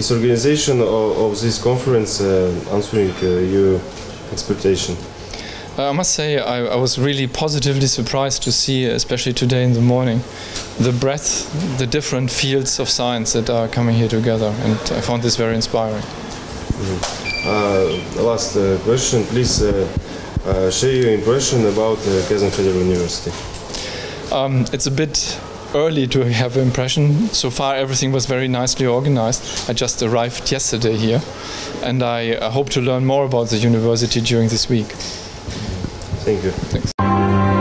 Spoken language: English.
is organization of, of this conference uh, answering uh, your expectation? Uh, I must say, I, I, was really positively surprised to see, especially today in the morning, the breadth, the different fields of science that are coming here together, and I found this very inspiring. Mm -hmm. last uh, question, please uh, uh, share your impression about Kazan Federal University. Um, it's a bit early to have an impression. So far, everything was very nicely organized. I just arrived yesterday here, and I uh, hope to learn more about the university during this week. Thank you. Thanks.